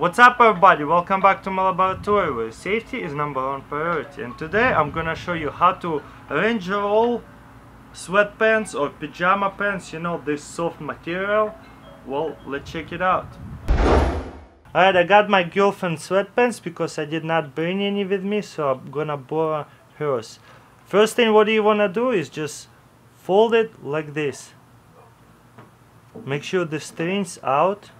What's up everybody, welcome back to my laboratory where safety is number one priority and today I'm gonna show you how to ranger roll sweatpants or pajama pants, you know this soft material. Well, let's check it out. Alright, I got my girlfriend's sweatpants because I did not bring any with me so I'm gonna borrow hers. First thing what you wanna do is just fold it like this. Make sure the strings out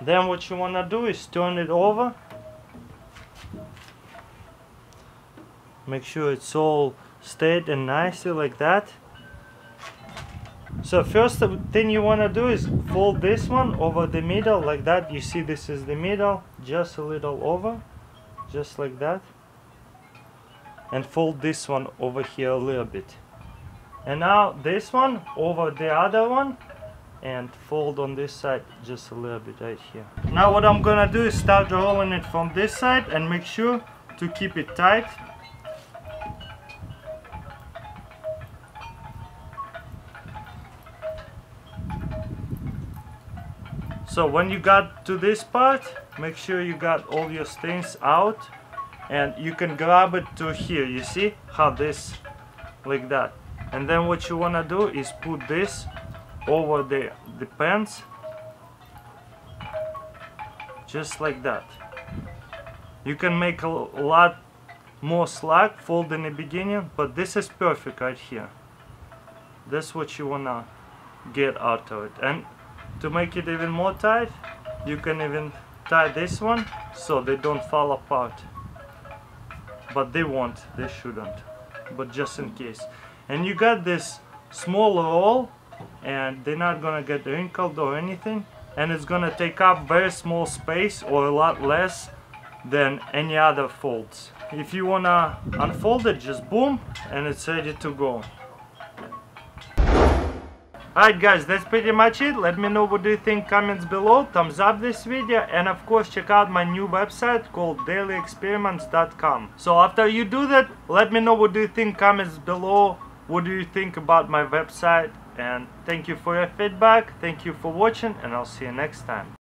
Then what you want to do is turn it over. Make sure it's all straight and nicely like that. So first thing you want to do is fold this one over the middle like that. You see this is the middle, just a little over, just like that. And fold this one over here a little bit. And now this one over the other one and fold on this side just a little bit right here. Now what I'm gonna do is start rolling it from this side and make sure to keep it tight. So when you got to this part, make sure you got all your strings out and you can grab it to here. You see how this, like that. And then what you wanna do is put this over the, the pants. Just like that. You can make a lot more slack fold in the beginning but this is perfect right here. That's what you wanna get out of it. And to make it even more tight you can even tie this one so they don't fall apart. But they won't they shouldn't. But just in case. And you got this small roll and they're not gonna get wrinkled or anything and it's gonna take up very small space or a lot less than any other folds if you wanna unfold it just boom and it's ready to go Alright guys, that's pretty much it. Let me know what do you think comments below. Thumbs up this video and of course check out my new website called dailyexperiments.com. So after you do that, let me know what do you think comments below. What do you think about my website and thank you for your feedback. Thank you for watching and i'll see you next time